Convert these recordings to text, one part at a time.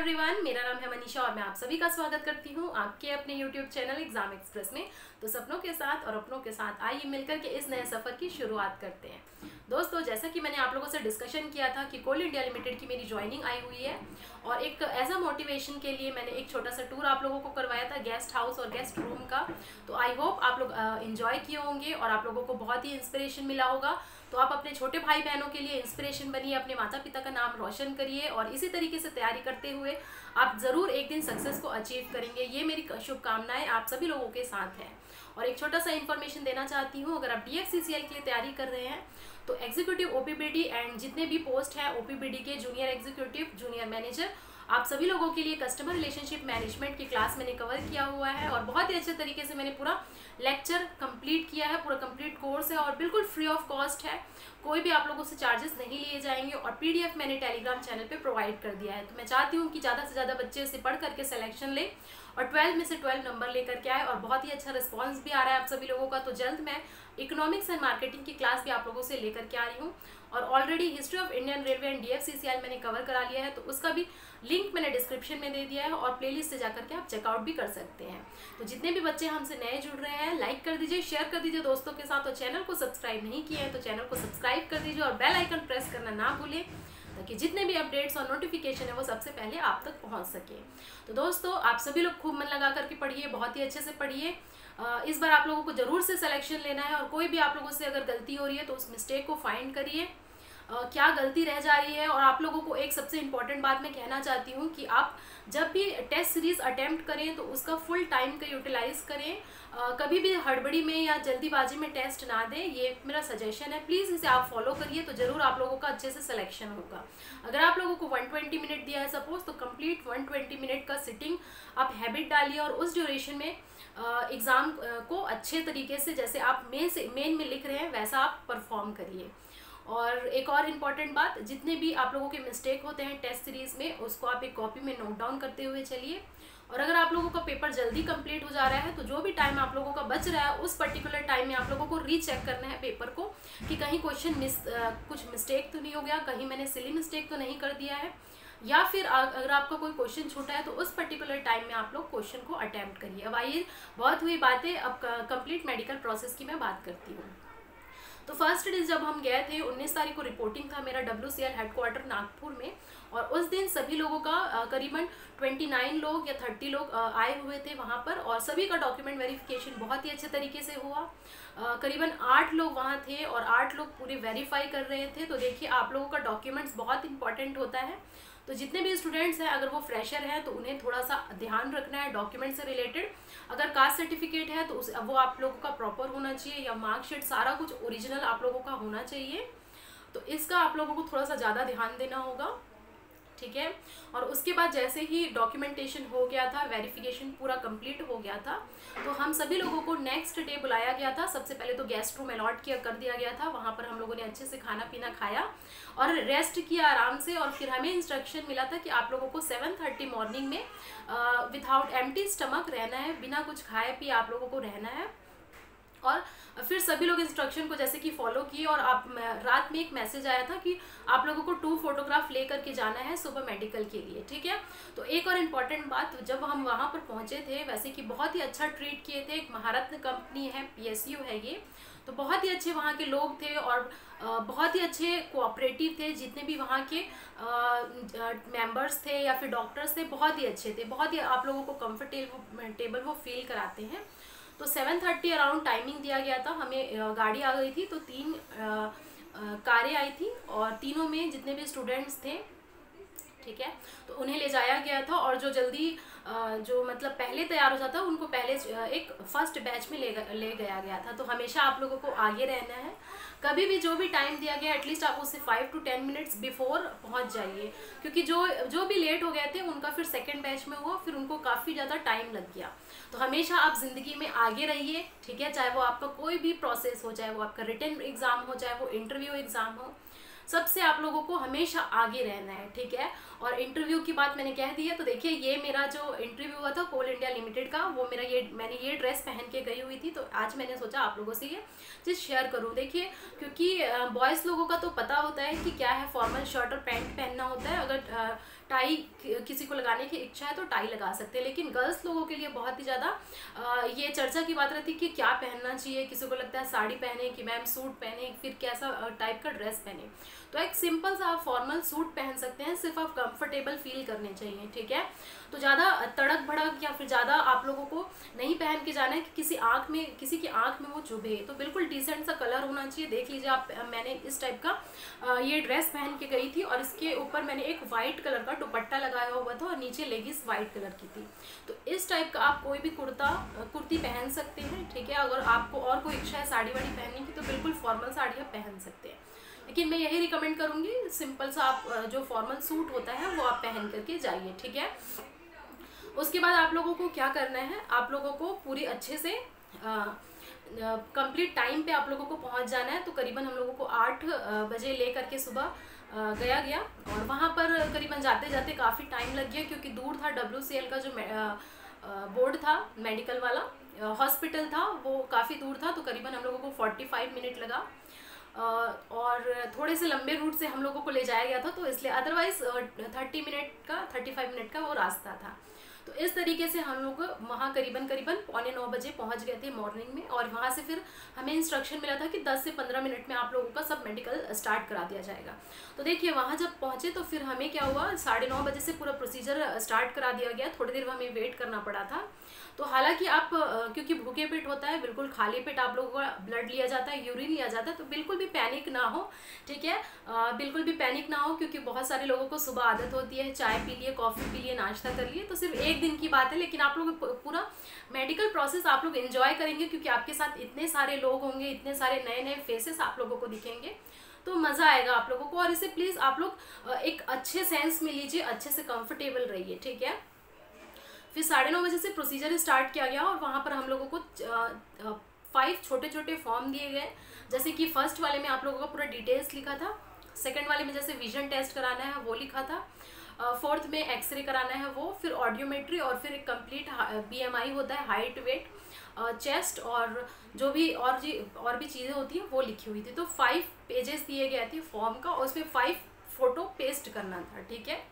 Everyone मेरा नाम है मनीषा और मैं आप सभी का स्वागत करती हूँ आपके अपने यूट्यूब चैनल एग्ज़ाम एक्सप्रेस में। तो सपनों के साथ और अपनों के साथ आइए मिलकर के इस नए सफ़र की शुरुआत करते हैं। दोस्तों, जैसा कि मैंने आप लोगों से डिस्कशन किया था कि कोल इंडिया लिमिटेड की मेरी ज्वाइनिंग आई हुई है और एक एज अ मोटिवेशन के लिए मैंने एक छोटा सा टूर आप लोगों को करवाया था गेस्ट हाउस और गेस्ट रूम का। तो आई होप आप लोग इन्जॉय किए होंगे और आप लोगों को बहुत ही इंस्पिरेशन मिला होगा। तो आप अपने छोटे भाई बहनों के लिए इंस्पिरेशन बनिए, अपने माता पिता का नाम रोशन करिए और इसी तरीके से तैयारी करते हुए आप ज़रूर एक दिन सक्सेस को अचीव करेंगे। ये मेरी शुभकामनाएँ आप सभी लोगों के साथ हैं। और एक छोटा सा इन्फॉर्मेशन देना चाहती हूँ, अगर आप डी के लिए तैयारी कर रहे हैं तो एग्जीक्यूटिव ओपीबीडी एंड जितने भी पोस्ट हैं ओपीबीडी के जूनियर एग्जीक्यूटिव जूनियर मैनेजर आप सभी लोगों के लिए कस्टमर रिलेशनशिप मैनेजमेंट की क्लास मैंने कवर किया हुआ है और बहुत ही अच्छे तरीके से मैंने पूरा लेक्चर कंप्लीट किया है, पूरा कंप्लीट कोर्स है और बिल्कुल फ्री ऑफ़ कॉस्ट है। कोई भी आप लोगों से चार्जेस नहीं लिए जाएँगे और पीडीएफ मैंने टेलीग्राम चैनल पे प्रोवाइड कर दिया है। तो मैं चाहती हूँ कि ज़्यादा से ज़्यादा बच्चे इसे पढ़ करके सिलेक्शन लें और ट्वेल्व में से ट्वेल्व नंबर लेकर के आए और बहुत ही अच्छा रिस्पॉन्स भी आ रहा है आप सभी लोगों का। तो जल्द मैं इकोनॉमिक्स एंड मार्केटिंग की क्लास भी आप लोगों से लेकर के आ रही हूँ। और already history of Indian railway and D मैंने कवर करा लिया है तो उसका भी लिंक मैंने डिस्क्रिप्शन में दे दिया है और प्लेलिस्ट से जाकर के आप चेकआउट भी कर सकते हैं। तो जितने भी बच्चे हमसे नए जुड़ रहे हैं लाइक कर दीजिए शेयर कर दीजिए दोस्तों के साथ और चैनल को सब्सक्राइब नहीं किया है तो चैनल को सब्सक्राइब कर दीजिए और बेल आइकन प्रेस करना ना भूलें, ताकि जितने भी अपडेट्स और नोटिफिकेशन है वो सबसे पहले आप तक पहुँच सके। तो दोस्तों, आप सभी लोग खूब मन लगा करके पढ़िए, बहुत ही अच्छे से पढ़िए। इस बार आप लोगों को ज़रूर से सिलेक्शन लेना है और कोई भी आप लोगों से अगर गलती हो रही है तो उस मिस्टेक को फाइंड करिए। क्या गलती रह जा रही है और आप लोगों को एक सबसे इंपॉर्टेंट बात मैं कहना चाहती हूँ कि आप जब भी टेस्ट सीरीज़ अटैम्प्ट करें तो उसका फुल टाइम का यूटिलाइज करें। कभी भी हड़बड़ी में या जल्दीबाजी में टेस्ट ना दें, ये मेरा सजेशन है। प्लीज़ इसे आप फॉलो करिए तो ज़रूर आप लोगों का अच्छे से सिलेक्शन होगा। अगर आप लोगों को 120 मिनट दिया है सपोज़ तो कंप्लीट 120 मिनट का सिटिंग आप हैबिट डालिए और उस ड्यूरेशन में एग्ज़ाम को अच्छे तरीके से जैसे आप मेन से मेन में लिख रहे हैं, वैसा आप परफॉर्म करिए। और एक और इंपॉर्टेंट बात, जितने भी आप लोगों के मिस्टेक होते हैं टेस्ट सीरीज़ में, उसको आप एक कॉपी में नोट डाउन करते हुए चलिए। और अगर आप लोगों का पेपर जल्दी कंप्लीट हो जा रहा है तो जो भी टाइम आप लोगों का बच रहा है उस पर्टिकुलर टाइम में आप लोगों को रीचेक करना है पेपर को कि कहीं क्वेश्चन मिस आ, कुछ मिस्टेक तो नहीं हो गया कहीं मैंने सिली मिस्टेक तो नहीं कर दिया है या फिर अगर आपका कोई क्वेश्चन छूटा है तो उस पर्टिकुलर टाइम में आप लोग क्वेश्चन को अटैम्प्ट करिए। अब आइए बहुत हुई बातें अब कंप्लीट मेडिकल प्रोसेस की मैं बात करती हूँ। तो फ़र्स्ट डे जब हम गए थे, उन्नीस तारीख को रिपोर्टिंग था मेरा W C L headquarter Nagpur में, और उस दिन सभी लोगों का करीबन 29 लोग या 30 लोग आए हुए थे वहाँ पर, और सभी का डॉक्यूमेंट वेरिफिकेशन बहुत ही अच्छे तरीके से हुआ। करीबन आठ लोग वहाँ थे और आठ लोग पूरे वेरीफाई कर रहे थे। तो देखिए, आप लोगों का डॉक्यूमेंट्स बहुत इंपॉर्टेंट होता है। तो जितने भी स्टूडेंट्स हैं, अगर वो फ्रेशर हैं तो उन्हें थोड़ा सा ध्यान रखना है डॉक्यूमेंट से रिलेटेड अगर कास्ट सर्टिफिकेट है तो उस, वो आप लोगों का प्रॉपर चाहिए या मार्कशीट, सारा कुछ ओरिजिनल आप लोगों का होना चाहिए। तो इसका आप लोगों को थोड़ा सा ज़्यादा ध्यान देना होगा, ठीक है? और उसके बाद जैसे ही डॉक्यूमेंटेशन हो गया था वेरिफिकेशन पूरा कंप्लीट हो गया था तो हम सभी लोगों को नेक्स्ट डे बुलाया गया था। सबसे पहले तो गेस्ट रूम अलॉट किया, कर दिया गया था। वहाँ पर हम लोगों ने अच्छे से खाना पीना खाया और रेस्ट किया आराम से और फिर हमें इंस्ट्रक्शन मिला था कि आप लोगों को सेवन थर्टी मॉर्निंग में विदाउट एम स्टमक रहना है, बिना कुछ खाए पिए आप लोगों को रहना है। और फिर सभी लोग इंस्ट्रक्शन को जैसे कि फॉलो किए और आप रात में एक मैसेज आया था कि आप लोगों को टू फोटोग्राफ ले करके जाना है सुबह मेडिकल के लिए, ठीक है? तो एक और इंपॉर्टेंट बात, जब हम वहाँ पर पहुँचे थे, वैसे कि बहुत ही अच्छा ट्रीट किए थे, एक महारत्न कंपनी है पीएसयू है ये तो बहुत ही अच्छे वहाँ के लोग थे और बहुत ही अच्छे कोऑपरेटिव थे, जितने भी वहाँ के मेंबर्स थे या फिर डॉक्टर्स थे, बहुत ही अच्छे थे, बहुत ही आप लोगों को कंफर्टेबल वो फील कराते हैं। तो सेवन थर्टी अराउंड टाइमिंग दिया गया था। हमें गाड़ी आ गई थी तो तीन कारें आई थी और तीनों में जितने भी स्टूडेंट्स थे ठीक है? तो उन्हें ले जाया गया था और जो जल्दी जो मतलब पहले तैयार हो जाता है उनको पहले एक फ़र्स्ट बैच में ले ले गया गया था। तो हमेशा आप लोगों को आगे रहना है। कभी भी जो भी टाइम दिया गया एटलीस्ट आप उससे five to ten minutes before पहुँच जाइए। क्योंकि जो जो भी लेट हो गए थे, उनका फिर सेकेंड बैच में हुआ, फिर उनको काफ़ी ज़्यादा टाइम लग गया। तो हमेशा आप ज़िंदगी में आगे रहिए, ठीक है? चाहे वो आपका कोई भी प्रोसेस हो, चाहे वो आपका रिटर्न एग्ज़ाम हो, चाहे वो इंटरव्यू एग्ज़ाम हो, सबसे आप लोगों को हमेशा आगे रहना है, ठीक है? और इंटरव्यू की बात मैंने कह दी है तो देखिए, ये मेरा जो इंटरव्यू हुआ था कोल इंडिया लिमिटेड का, वो मेरा ये, मैंने ये ड्रेस पहन के गई हुई थी तो आज मैंने सोचा आप लोगों से ये चीज़ शेयर करूँ। देखिए, क्योंकि बॉयज़ लोगों का तो पता होता है कि क्या है फॉर्मल शर्ट और पैंट पहनना होता है। अगर टाई किसी को लगाने की इच्छा है तो टाई लगा सकते हैं, लेकिन गर्ल्स लोगों के लिए बहुत ही ज़्यादा ये चर्चा की बात रहती है कि क्या पहनना चाहिए, किसी को लगता है साड़ी पहने कि मैम सूट पहने, फिर कैसा टाइप का ड्रेस पहने। तो एक सिंपल सा आप फॉर्मल सूट पहन सकते हैं, सिर्फ़ आप कंफर्टेबल फील करने चाहिए, ठीक है? तो ज़्यादा तड़क भड़क या फिर ज़्यादा आप लोगों को नहीं पहन के जाना है कि किसी आँख में, किसी की आँख में वो चुभे। तो बिल्कुल डिसेंट सा कलर होना चाहिए। देख लीजिए आप, मैंने इस टाइप का ये ड्रेस पहन के गई थी और इसके ऊपर मैंने एक वाइट कलर का दुपट्टा लगाया हुआ था और नीचे लेगिस वाइट कलर की थी। तो इस टाइप का आप कोई भी कुर्ता कुर्ती पहन सकते हैं, ठीक है? अगर आपको और कोई इच्छा है साड़ी वाड़ी पहनने की तो बिल्कुल फॉर्मल साड़ी आप पहन सकते हैं। लेकिन मैं यही रिकमेंड करूँगी सिंपल सा आप जो फॉर्मल सूट होता है, वो आप पहन करके जाइए, ठीक है? उसके बाद आप लोगों को क्या करना है, आप लोगों को पूरी अच्छे से कंप्लीट टाइम पे आप लोगों को पहुँच जाना है। तो करीबन हम लोगों को आठ बजे ले करके सुबह गया गया। और वहाँ पर करीबन जाते जाते काफ़ी टाइम लग गया, क्योंकि दूर था डब्ल्यूसीएल का जो बोर्ड था मेडिकल वाला हॉस्पिटल था, वो काफ़ी दूर था तो करीबन हम लोगों को फोर्टी फाइव मिनट लगा। और थोड़े से लंबे रूट से हम लोगों को ले जाया गया था तो इसलिए अदरवाइज़ थर्टी मिनट का थर्टी फाइव मिनट का वो रास्ता था। तो इस तरीके से हम लोग वहाँ करीबन करीबन पौने नौ बजे पहुँच गए थे मॉर्निंग में और वहाँ से फिर हमें इंस्ट्रक्शन मिला था कि 10 से 15 मिनट में आप लोगों का सब मेडिकल स्टार्ट करा दिया जाएगा। तो देखिए वहाँ जब पहुँचे तो फिर हमें क्या हुआ? साढ़े नौ बजे से पूरा प्रोसीजर स्टार्ट करा दिया गया। थोड़ी देर हमें वेट करना पड़ा था। तो हालाँकि आप क्योंकि भूखे पेट होता है बिल्कुल खाली पेट आप लोगों का ब्लड लिया जाता है यूरिन लिया जाता है तो बिल्कुल भी पैनिक ना हो ठीक है? आ, बिल्कुल भी पैनिक ना हो क्योंकि बहुत सारे लोगों को सुबह आदत होती है चाय पी लिए कॉफ़ी पी लिए नाश्ता कर लिए तो सिर्फ़ एक दिन की बात है, लेकिन आप लोग पूरा मेडिकल प्रोसेस आप लोग इन्जॉय करेंगे, क्योंकि आपके साथ इतने सारे लोग होंगे, इतने सारे नए नए फेसेस आप लोगों को दिखेंगे तो मज़ा आएगा आप लोगों को। और इसे प्लीज़ आप लोग एक अच्छे सेंस में लीजिए, अच्छे से कंफर्टेबल रहिए, ठीक है? फिर साढ़े नौ बजे से प्रोसीजर स्टार्ट किया गया और वहाँ पर हम लोगों को फाइव छोटे छोटे फॉर्म दिए गए। जैसे कि फ़र्स्ट वाले में आप लोगों का पूरा डिटेल्स लिखा था सेकंड वाले में जैसे विजन टेस्ट कराना है, वो लिखा था। फोर्थ में एक्सरे कराना है वो, फिर ऑडियोमेट्री और फिर एक कंप्लीट बीएमआई होता है हाइट वेट चेस्ट और जो भी और जी, और भी चीज़ें होती हैं, वो लिखी हुई थी। तो फाइव पेजेस दिए गए थे फॉर्म का, और उसमें फाइव फ़ोटो पेस्ट करना था, ठीक है?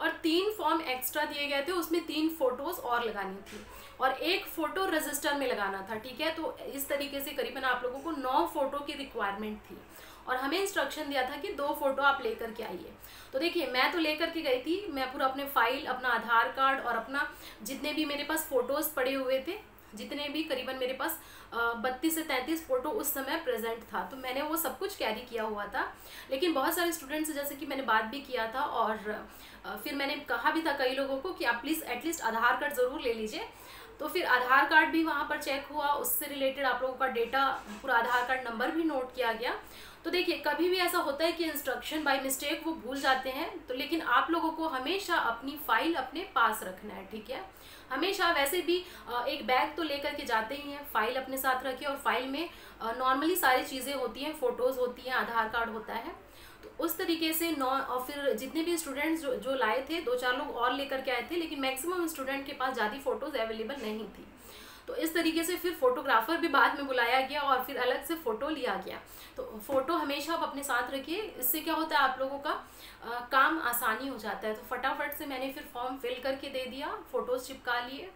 और तीन फॉर्म एक्स्ट्रा दिए गए थे, उसमें तीन फ़ोटोज़ और लगानी थी। और एक फ़ोटो रजिस्टर में लगाना था, ठीक है? तो इस तरीके से करीबन आप लोगों को नौ फ़ोटो की रिक्वायरमेंट थी। और हमें इंस्ट्रक्शन दिया था कि दो फ़ोटो आप लेकर के आइए। तो देखिए, मैं तो लेकर के गई थी, मैं पूरा अपने फ़ाइल अपना आधार कार्ड और अपना जितने भी मेरे पास फ़ोटोज़ पड़े हुए थे, जितने भी करीबन मेरे पास बत्तीस से तैंतीस फ़ोटो उस समय प्रेजेंट था। तो मैंने वो सब कुछ कैरी किया हुआ था। लेकिन बहुत सारे स्टूडेंट्स जैसे कि मैंने बात भी किया था और फिर मैंने कहा भी था कई लोगों को कि आप प्लीज़ एटलीस्ट आधार कार्ड ज़रूर ले लीजिए। तो फिर आधार कार्ड भी वहाँ पर चेक हुआ, उससे रिलेटेड आप लोगों का डेटा पूरा आधार कार्ड नंबर भी नोट किया गया। तो देखिए, कभी भी ऐसा होता है कि इंस्ट्रक्शन बाय मिस्टेक वो भूल जाते हैं तो लेकिन आप लोगों को हमेशा अपनी फ़ाइल अपने पास रखना है, ठीक है? हमेशा वैसे भी एक बैग तो लेकर के जाते ही हैं फ़ाइल अपने साथ रखिए और फ़ाइल में नॉर्मली सारी चीज़ें होती हैं फ़ोटोज़ होती हैं, आधार कार्ड होता है। उस तरीके से नौ और फिर जितने भी स्टूडेंट्स जो जो लाए थे दो चार लोग और लेकर के आए थे लेकिन मैक्सिमम स्टूडेंट के पास ज़्यादा फ़ोटोज़ अवेलेबल नहीं थी। तो इस तरीके से फिर फोटोग्राफर भी बाद में बुलाया गया और फिर अलग से फ़ोटो लिया गया। तो फ़ोटो हमेशा आप अपने साथ रखिए इससे क्या होता है आप लोगों का आ, काम आसानी हो जाता है। तो फटाफट से मैंने फिर फॉर्म फिल करके दे दिया फ़ोटोज़ चिपका लिए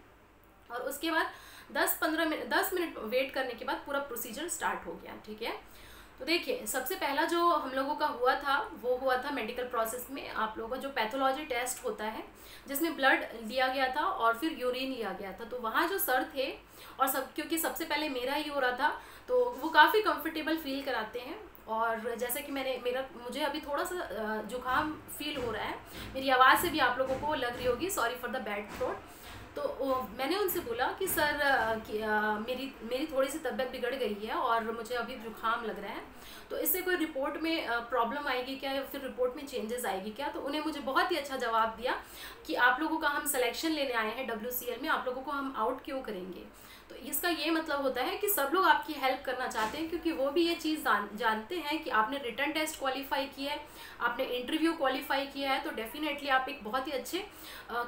और उसके बाद दस पंद्रह मिनट दस मिनट वेट करने के बाद पूरा प्रोसीजर स्टार्ट हो गया ठीक है? तो देखिए, सबसे पहला जो हम लोगों का हुआ था, वो हुआ था मेडिकल प्रोसेस में आप लोगों का जो पैथोलॉजी टेस्ट होता है, जिसमें ब्लड लिया गया था और फिर यूरिन लिया गया था। तो वहाँ जो सर थे और सब, क्योंकि सबसे पहले मेरा ही हो रहा था तो वो काफ़ी कंफर्टेबल फील कराते हैं। और जैसे कि मैंने, मेरा, मुझे अभी थोड़ा सा जुकाम फील हो रहा है। मेरी आवाज़ से भी आप लोगों को लग रही होगी sorry for the bad throat तो मैंने उनसे बोला कि सर कि, आ, मेरी मेरी थोड़ी सी तबीयत बिगड़ गई है और मुझे अभी जुकाम लग रहा है। तो इससे कोई रिपोर्ट में प्रॉब्लम आएगी क्या या फिर रिपोर्ट में चेंजेस आएगी क्या? तो उन्हें मुझे बहुत ही अच्छा जवाब दिया कि आप लोगों का हम सिलेक्शन लेने आए हैं डब्ल्यूसीएल में आप लोगों को हम आउट क्यों करेंगे? इसका ये मतलब होता है कि सब लोग आपकी हेल्प करना चाहते हैं क्योंकि वो भी ये चीज़ जान, जानते हैं कि आपने रिटर्न टेस्ट क्वालिफाई किया है आपने इंटरव्यू क्वालिफाई किया है तो डेफिनेटली आप एक बहुत ही अच्छे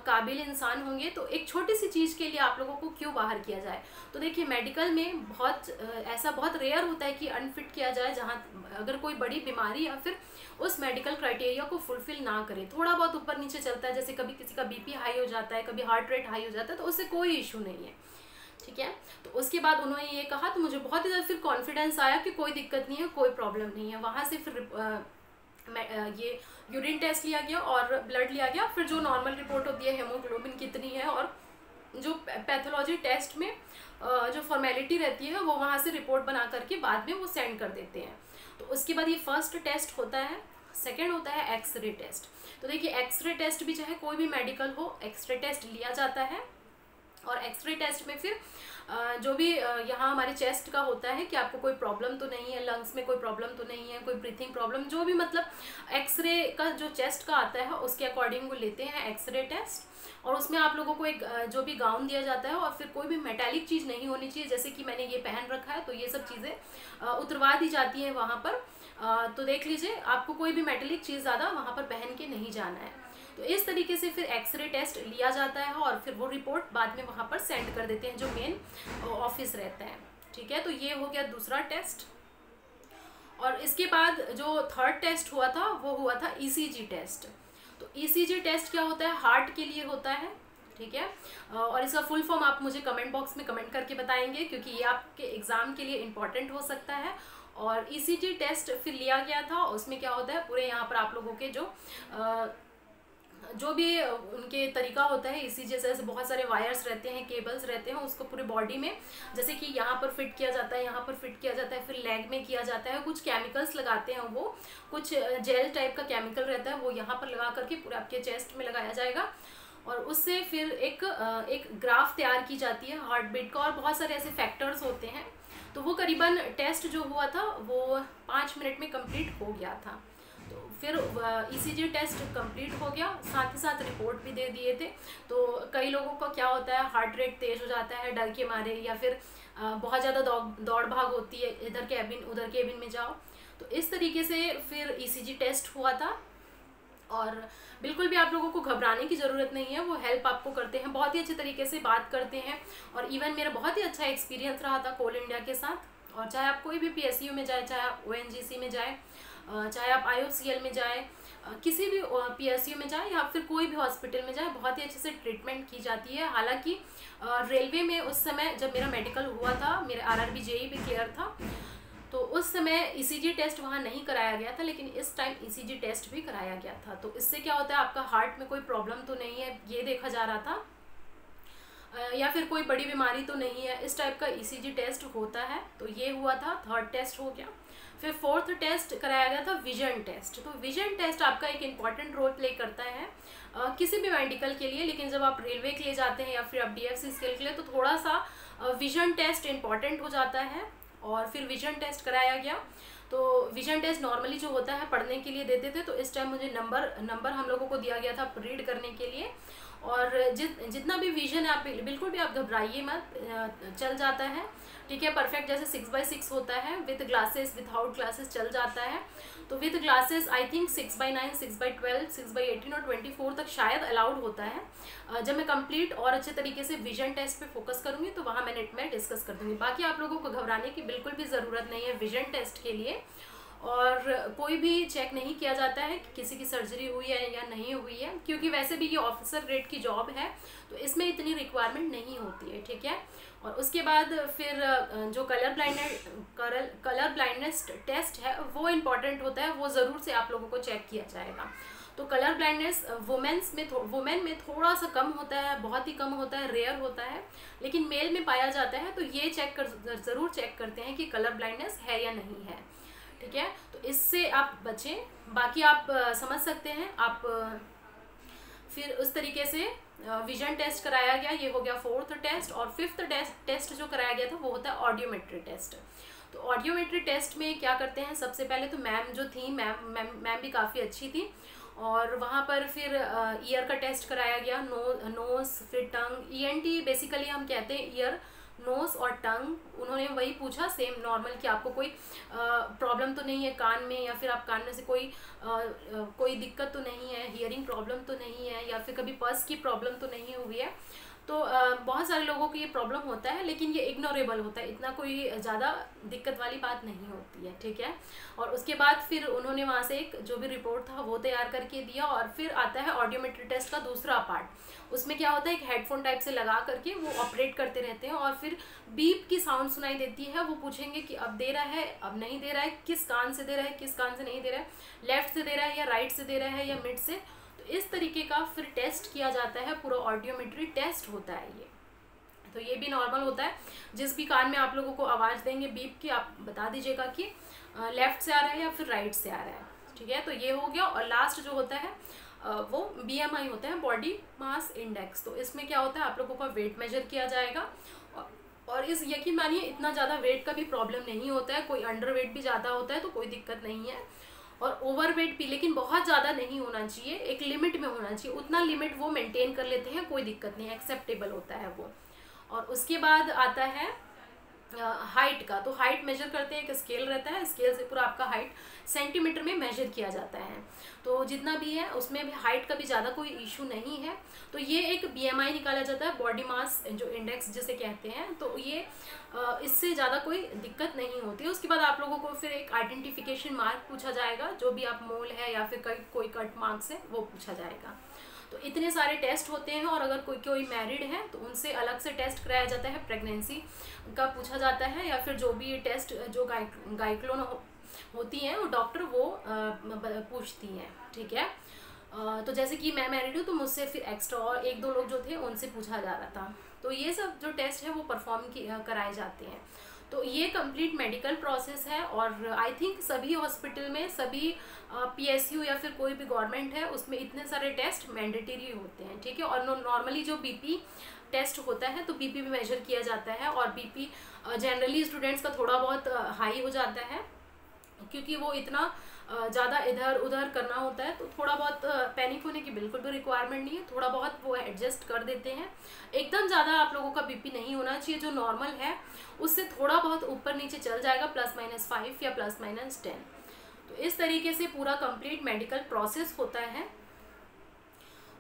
काबिल इंसान होंगे। तो एक छोटी सी चीज़ के लिए आप लोगों को क्यों बाहर किया जाए? तो देखिए मेडिकल में बहुत ऐसा बहुत रेयर होता है कि अनफिट किया जाए जहाँ अगर कोई बड़ी बीमारी या फिर उस मेडिकल क्राइटेरिया को फुलफिल ना करे। थोड़ा बहुत ऊपर नीचे चलता है जैसे कभी किसी का बीपी हाई हो जाता है कभी हार्ट रेट हाई हो जाता है तो उससे कोई इशू नहीं है। ठीक है? तो उसके बाद उन्होंने ये कहा तो मुझे बहुत ही ज़्यादा फिर कॉन्फिडेंस आया कि कोई दिक्कत नहीं है, कोई प्रॉब्लम नहीं है। वहाँ से फिर ये यूरिन टेस्ट लिया गया और ब्लड लिया गया। फिर जो नॉर्मल रिपोर्ट होती है हेमोग्लोबिन कितनी है और जो पैथोलॉजी टेस्ट में जो फॉर्मेलिटी रहती है, वो वहाँ से रिपोर्ट बना करके बाद में वो सेंड कर देते हैं। तो उसके बाद ये फ़र्स्ट टेस्ट होता है सेकेंड होता है एक्सरे टेस्ट तो देखिए एक्सरे टेस्ट भी चाहे कोई भी मेडिकल हो एक्सरे टेस्ट लिया जाता है। और एक्सरे टेस्ट में फिर जो भी यहाँ हमारे चेस्ट का होता है कि आपको कोई प्रॉब्लम तो नहीं है लंग्स में कोई प्रॉब्लम तो नहीं है, कोई ब्रीथिंग प्रॉब्लम जो भी मतलब एक्सरे का जो चेस्ट का आता है, उसके अकॉर्डिंग वो लेते हैं एक्सरे टेस्ट और उसमें आप लोगों को एक जो भी गाउन दिया जाता है और फिर कोई भी मेटेलिक चीज़ नहीं होनी चाहिए, जैसे कि मैंने ये पहन रखा है तो ये सब चीज़ें उतरवा दी जाती हैं वहाँ पर। तो देख लीजिए, आपको कोई भी मेटेलिक चीज़ ज़्यादा वहाँ पर पहन के नहीं जाना है। तो इस तरीके से फिर एक्सरे टेस्ट लिया जाता है और फिर वो रिपोर्ट बाद में वहाँ पर सेंड कर देते हैं जो मेन ऑफ़िस रहता है। ठीक है? तो ये हो गया दूसरा टेस्ट और इसके बाद जो थर्ड टेस्ट हुआ था, वो हुआ था ईसीजी टेस्ट तो ईसीजी टेस्ट क्या होता है? हार्ट के लिए होता है। ठीक है? और इसका फुल फॉर्म आप मुझे कमेंट बॉक्स में कमेंट करके बताएँगे, क्योंकि ये आपके एग्ज़ाम के लिए इंपॉर्टेंट हो सकता है। और ईसीजी टेस्ट फिर लिया गया था। उसमें क्या होता है? पूरे यहाँ पर आप लोगों के जो जो भी उनके तरीका होता है, इसी जैसे जैसे बहुत सारे वायर्स रहते हैं, केबल्स रहते हैं, उसको पूरे बॉडी में, जैसे कि यहाँ पर फिट किया जाता है, यहाँ पर फिट किया जाता है, फिर लेग में किया जाता है, कुछ केमिकल्स लगाते हैं वो, कुछ जेल टाइप का केमिकल रहता है, वो यहाँ पर लगा करके पूरे आपके चेस्ट में लगाया जाएगा। और उससे फिर एक एक ग्राफ तैयार की जाती है हार्ट बीट का, और बहुत सारे ऐसे फैक्टर्स होते हैं। तो वो करीबन टेस्ट जो हुआ था, वो पाँच मिनट में कंप्लीट हो गया था। फिर ईसीजी टेस्ट कंप्लीट हो गया। साथ ही साथ रिपोर्ट भी दे दिए थे। तो कई लोगों का क्या होता है हार्ट रेट तेज़ हो जाता है, डर के मारे या फिर बहुत ज़्यादा दौड़ भाग होती है, इधर केबिन उधर केबिन में जाओ। तो इस तरीके से फिर ईसीजी टेस्ट हुआ था। और बिल्कुल भी आप लोगों को घबराने की ज़रूरत नहीं है, वो हेल्प आपको करते हैं, बहुत ही अच्छे तरीके से बात करते हैं। और इवन मेरा बहुत ही अच्छा एक्सपीरियंस रहा था कोल इंडिया के साथ। और चाहे आप कोई भी पी में जाए, चाहे आप ओ में जाए चाहे आप आई में जाए किसी भी पी में जाए या फिर कोई भी हॉस्पिटल में जाए, बहुत ही अच्छे से ट्रीटमेंट की जाती है। हालाँकि रेलवे में उस समय जब मेरा मेडिकल हुआ था, मेरा आर आर बी जेई भी क्लियर था तो उस समय ईसीजी टेस्ट वहाँ नहीं कराया गया था, लेकिन इस टाइम ईसीजी टेस्ट भी कराया गया था। तो इससे क्या होता है, आपका हार्ट में कोई प्रॉब्लम तो नहीं है, ये देखा जा रहा था। या फिर कोई बड़ी बीमारी तो नहीं है, इस टाइप का ईसीजी टेस्ट होता है। तो ये हुआ था थर्ड टेस्ट हो गया। फिर फोर्थ टेस्ट कराया गया था विजन टेस्ट। तो विजन टेस्ट आपका एक इंपॉर्टेंट रोल प्ले करता है आ, किसी भी मेडिकल के लिए लेकिन जब आप रेलवे के लिए जाते हैं या फिर आप डी एफ़ स्केल के लिए तो थोड़ा सा विजन टेस्ट इंपॉर्टेंट हो जाता है और फिर विजन टेस्ट कराया गया। तो विजन टेस्ट नॉर्मली जो होता है पढ़ने के लिए देते थे तो इस टाइम मुझे नंबर नंबर हम लोगों को दिया गया था रीड करने के लिए। और जित, जितना भी विजन है आप बिल्कुल भी आप घबराइए मत चल जाता है। ठीक है परफेक्ट जैसे सिक्स बाई सिक्स होता है विथ ग्लासेस विदाउट ग्लासेस चल जाता है। तो with glasses I think six by nine six by twelve six by eighteen और ट्वेंटी फोर तक शायद अलाउड होता है। जब मैं कंप्लीट और अच्छे तरीके से विजन टेस्ट पे फोकस करूँगी तो वहाँ मैं नेट में डिस्कस कर दूँगी। बाकी आप लोगों को घबराने की बिल्कुल भी ज़रूरत नहीं है विजन टेस्ट के लिए। और कोई भी चेक नहीं किया जाता है कि किसी की सर्जरी हुई है या नहीं हुई है, क्योंकि वैसे भी ये ऑफिसर ग्रेड की जॉब है तो इसमें इतनी रिक्वायरमेंट नहीं होती है, ठीक है? और उसके बाद फिर जो colour colour colour blindness test है, वो इंपॉर्टेंट होता है, वो ज़रूर से आप लोगों को चेक किया जाएगा। तो कलर ब्लाइंडनेस वुमेंस में वुमेन में थोड़ा सा कम होता है, बहुत ही कम होता है रेयर होता है, लेकिन मेल में पाया जाता है तो ये चेक कर, ज़रूर चेक करते हैं कि कलर ब्लाइंडनेस है या नहीं है। ठीक है? तो इससे आप बचें। बाकी आप समझ सकते हैं, आप फिर उस तरीके से विजन टेस्ट कराया गया। ये हो गया फोर्थ टेस्ट और फिफ्थ टेस्ट टेस्ट जो कराया गया था, वो होता है ऑडियोमेट्री टेस्ट तो ऑडियोमेट्री टेस्ट में क्या करते हैं? सबसे पहले तो मैम जो थी मैम मैम मैम भी काफ़ी अच्छी थी और वहाँ पर फिर ईयर का टेस्ट कराया गया। नो नोज़ फिर टंग ई बेसिकली हम कहते हैं ईयर नोज़ और टंग उन्होंने वही पूछा सेम नॉर्मल कि आपको कोई प्रॉब्लम तो नहीं है कान में या फिर आप कान में से कोई आ, कोई दिक्कत तो नहीं है हियरिंग प्रॉब्लम तो नहीं है या फिर कभी पर्स की प्रॉब्लम तो नहीं हुई है। तो बहुत सारे लोगों को ये प्रॉब्लम होता है, लेकिन ये इग्नोरेबल होता है। इतना कोई ज़्यादा दिक्कत वाली बात नहीं होती है, ठीक है? और उसके बाद फिर उन्होंने वहाँ से एक जो भी रिपोर्ट था, वो तैयार करके दिया और फिर आता है ऑडियोमेट्री टेस्ट का दूसरा पार्ट उसमें क्या होता है, एक हेडफोन टाइप से लगा करके वो ऑपरेट करते रहते हैं और फिर बीप की साउंड सुनाई देती है। वो पूछेंगे कि अब दे रहा है, अब नहीं दे रहा है, किस कान से दे रहा है, किस कान से नहीं दे रहा है लेफ़्ट से दे रहा है या राइट से दे रहा है या मिड से? इस तरीके का फिर टेस्ट किया जाता है, पूरा ऑडियोमेट्री टेस्ट होता है ये। तो ये भी नॉर्मल होता है। जिस भी कान में आप लोगों को आवाज़ देंगे बीप की, आप बता दीजिएगा कि लेफ़्ट से आ रहा है या फिर राइट से आ रहा है। ठीक है? तो ये हो गया और लास्ट जो होता है वो बी एम आई होता है बॉडी मास इंडेक्स तो इसमें क्या होता है? आप लोगों का वेट मेजर किया जाएगा। और इस यकीन मानिए, इतना ज़्यादा वेट का भी प्रॉब्लम नहीं होता है। कोई अंडर वेट भी ज़्यादा होता है तो कोई दिक्कत नहीं है। और ओवरवेट भी, लेकिन बहुत ज़्यादा नहीं होना चाहिए। एक लिमिट में होना चाहिए। उतना लिमिट वो मेंटेन कर लेते हैं, कोई दिक्कत नहीं एक्सेप्टेबल होता है वो। और उसके बाद आता है हाइट का। तो हाइट मेजर करते हैं, एक स्केल रहता है स्केल से पूरा आपका हाइट सेंटीमीटर में मेजर किया जाता है। तो जितना भी है, उसमें भी हाइट का भी ज़्यादा कोई इशू नहीं है। तो ये एक बीएमआई निकाला जाता है बॉडी मास जो इंडेक्स जिसे कहते हैं तो ये इससे ज़्यादा कोई दिक्कत नहीं होती। उसके बाद आप लोगों को फिर एक आइडेंटिफिकेशन मार्क पूछा जाएगा, जो भी आप मोल है या फिर कोई कट मार्क्स है, वो पूछा जाएगा। तो इतने सारे टेस्ट होते हैं और अगर कोई कोई मैरिड है तो उनसे अलग से टेस्ट कराया जाता है। प्रेगनेंसी का पूछा जाता है या फिर जो भी टेस्ट जो गाइक गाइक्लोन होती हैं, वो डॉक्टर वो पूछती हैं, ठीक है? तो जैसे कि मैं मैरिड हूँ तो मुझसे फिर एक्स्ट्रा और एक दो लोग जो थे, उनसे पूछा जा रहा था। तो ये सब जो टेस्ट है, वो परफॉर्म कराए जाते हैं। तो ये कंप्लीट मेडिकल प्रोसेस है और आई थिंक सभी हॉस्पिटल में, सभी पीएसयू या फिर कोई भी गवर्नमेंट है, उसमें इतने सारे टेस्ट मैंडेटरी होते हैं, ठीक है? और नॉर्मली जो बीपी टेस्ट होता है तो बीपी भी मेजर किया जाता है और बीपी जनरली स्टूडेंट्स का थोड़ा बहुत हाई हो जाता है। क्योंकि वो इतना ज़्यादा इधर उधर करना होता है तो थोड़ा बहुत पैनिक होने की बिल्कुल भी रिक्वायरमेंट नहीं है। थोड़ा बहुत वो एडजस्ट कर देते हैं। एकदम ज़्यादा आप लोगों का बीपी नहीं होना चाहिए, जो नॉर्मल है, उससे थोड़ा बहुत ऊपर नीचे चल जाएगा प्लस माइनस फाइव या प्लस माइनस टेन तो इस तरीके से पूरा कंप्लीट मेडिकल प्रोसेस होता है।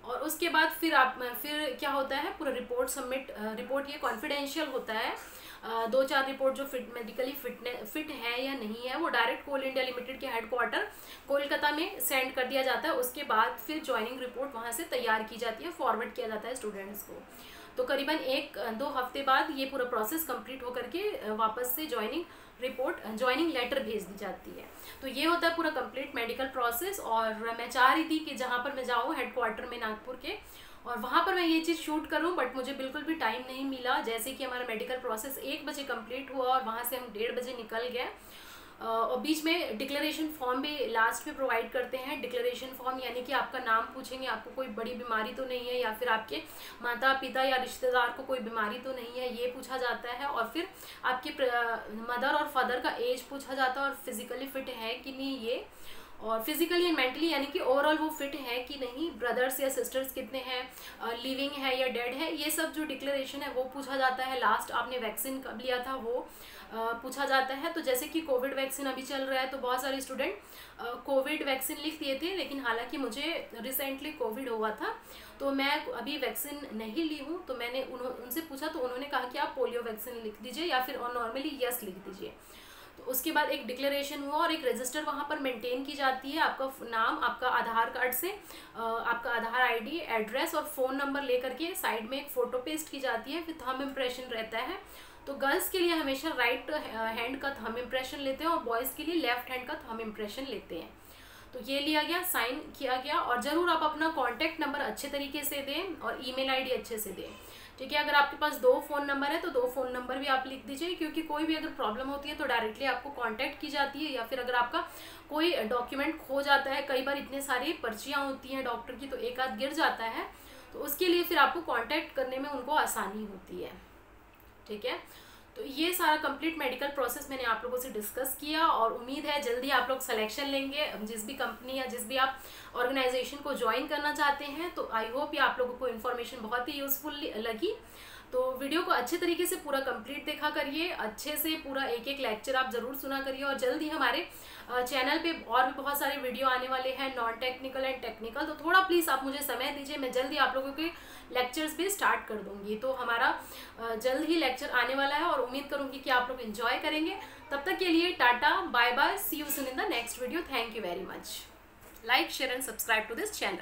और उसके बाद फिर आप, फिर क्या होता है, पूरा रिपोर्ट सबमिट रिपोर्ट ये कॉन्फिडेंशियल होता है। दो चार रिपोर्ट जो फिट मेडिकली फिटने फिट है या नहीं है, वो डायरेक्ट कोल इंडिया लिमिटेड के हेडक्वार्टर कोलकाता में सेंड कर दिया जाता है। उसके बाद फिर ज्वाइनिंग रिपोर्ट वहाँ से तैयार की जाती है फॉरवर्ड किया जाता है स्टूडेंट्स को। तो करीबन एक, दो हफ़्ते बाद ये पूरा प्रोसेस कंप्लीट होकर के वापस से ज्वाइनिंग रिपोर्ट ज्वाइनिंग लेटर भेज दी जाती है। तो ये होता है पूरा कंप्लीट मेडिकल प्रोसेस और मैं चाह रही थी कि जहाँ पर मैं जाऊँ हेडक्वार्टर में नागपुर के और वहाँ पर मैं ये चीज़ शूट करूँ बट मुझे बिल्कुल भी टाइम नहीं मिला। जैसे कि हमारा मेडिकल प्रोसेस एक बजे कंप्लीट हुआ और वहाँ से हम डेढ़ बजे निकल गए। और बीच में डिक्लेरेशन फॉर्म भी लास्ट में प्रोवाइड करते हैं। डिक्लेरेशन फॉर्म यानी कि आपका नाम पूछेंगे, आपको कोई बड़ी बीमारी तो नहीं है या फिर आपके माता पिता या रिश्तेदार को कोई बीमारी तो नहीं है, ये पूछा जाता है। और फिर आपके मदर और फादर का एज पूछा जाता है और फिजिकली फिट है कि नहीं ये। और फिजिकली एंड मेंटली यानी कि ओवरऑल वो फिट है कि नहीं ब्रदर्स या सिस्टर्स कितने हैं लिविंग है या डेड है, ये सब जो डिक्लेरेशन है वो पूछा जाता है। लास्ट आपने वैक्सीन कब लिया था वो पूछा जाता है। तो जैसे कि कोविड वैक्सीन अभी चल रहा है तो बहुत सारे स्टूडेंट कोविड वैक्सीन लिख दिए थे, लेकिन हालाँकि मुझे रिसेंटली कोविड हुआ था तो मैं अभी वैक्सीन नहीं ली हूँ। तो मैंने उनसे पूछा तो उन्होंने कहा कि आप पोलियो वैक्सीन लिख दीजिए या फिर नॉर्मली यस लिख दीजिए। तो उसके बाद एक डिक्लेरेशन हुआ और एक रजिस्टर वहाँ पर मेंटेन की जाती है आपका नाम, आपका आधार कार्ड से आपका आधार आईडी एड्रेस और फ़ोन नंबर लेकर के साइड में एक फ़ोटो पेस्ट की जाती है, फिर थम इम्प्रेशन रहता है। तो गर्ल्स के लिए हमेशा राइट हैंड का थम इम्प्रेशन लेते हैं और बॉयज़ के लिए लेफ़्ट हैंड का थम इम्प्रेशन लेते हैं। तो ये लिया गया साइन किया गया और ज़रूर आप अपना कॉन्टैक्ट नंबर अच्छे तरीके से दें और ईमेल आईडी अच्छे से दें। ठीक है, अगर आपके पास दो फ़ोन नंबर है तो दो फ़ोन नंबर भी आप लिख दीजिए, क्योंकि कोई भी अगर प्रॉब्लम होती है तो डायरेक्टली आपको कॉन्टैक्ट की जाती है, या फिर अगर आपका कोई डॉक्यूमेंट खो जाता है, कई बार इतने सारी पर्चियाँ होती हैं डॉक्टर की तो एक आध गिर जाता है तो उसके लिए फिर आपको कॉन्टैक्ट करने में उनको आसानी होती है। ठीक है? तो ये सारा कंप्लीट मेडिकल प्रोसेस मैंने आप लोगों से डिस्कस किया और उम्मीद है जल्दी आप लोग सिलेक्शन लेंगे। जिस भी कंपनी या जिस भी आप ऑर्गेनाइजेशन को ज्वाइन करना चाहते हैं तो आई होप ये आप लोगों को इन्फॉर्मेशन बहुत ही यूज़फुल लगी। तो वीडियो को अच्छे तरीके से पूरा कंप्लीट देखा करिए, अच्छे से पूरा एक एक लेक्चर आप ज़रूर सुना करिए और जल्द ही हमारे चैनल पे और भी बहुत सारे वीडियो आने वाले हैं नॉन टेक्निकल एंड टेक्निकल तो थोड़ा प्लीज़ आप मुझे समय दीजिए, मैं जल्दी आप लोगों के लेक्चर्स भी स्टार्ट कर दूँगी। तो हमारा जल्द ही लेक्चर आने वाला है और उम्मीद करूँगी कि आप लोग इन्जॉय करेंगे। तब तक के लिए tata bye bye see you soon in the next video thank you very much like share and subscribe to this channel